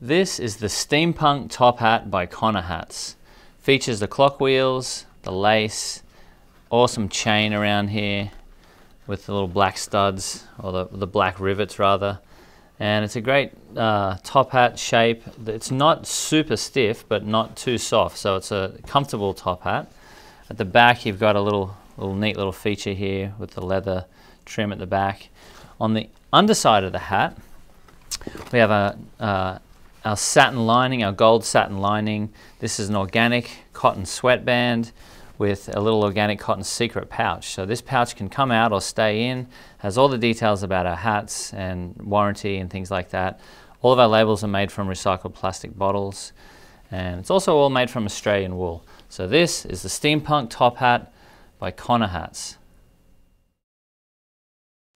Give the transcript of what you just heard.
This is the Steampunk Top Hat by Conner Hats. Features the clock wheels, the lace, awesome chain around here with the little black studs, or the, the black rivets rather. And it's a great uh, top hat shape. It's not super stiff, but not too soft, so it's a comfortable top hat. At the back, you've got a little, little neat little feature here with the leather trim at the back. On the underside of the hat, we have a, uh, our satin lining, our gold satin lining. This is an organic cotton sweatband with a little organic cotton secret pouch. So this pouch can come out or stay in, has all the details about our hats and warranty and things like that. All of our labels are made from recycled plastic bottles and it's also all made from Australian wool. So this is the Steampunk Top Hat by Conner Hats.